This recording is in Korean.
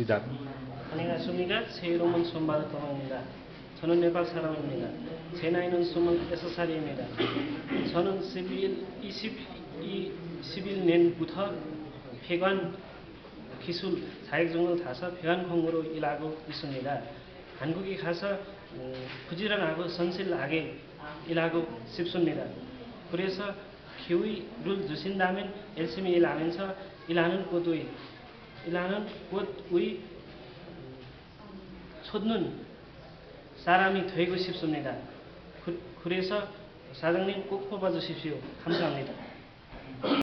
시작. 안녕하십니까. 새로운 손바닥 동화입니다. 저는 네팔 사람입니다. 제 나이는 26살입니다. 저는 11, 20, 21년부터 폐관 기술 자격증을 타서 폐관 공무로 일하고 있습니다. 한국에 가서 음, 부지런하고 성실하게 일하고 싶습니다. 그래서 기회를 주신다면 열심히 일하면서 일하는 곳의 일하는 곳의 솟는 사람이 되고 싶습니다. 그, 그래서 사장님 꼭 뽑아주십시오. 감사합니다.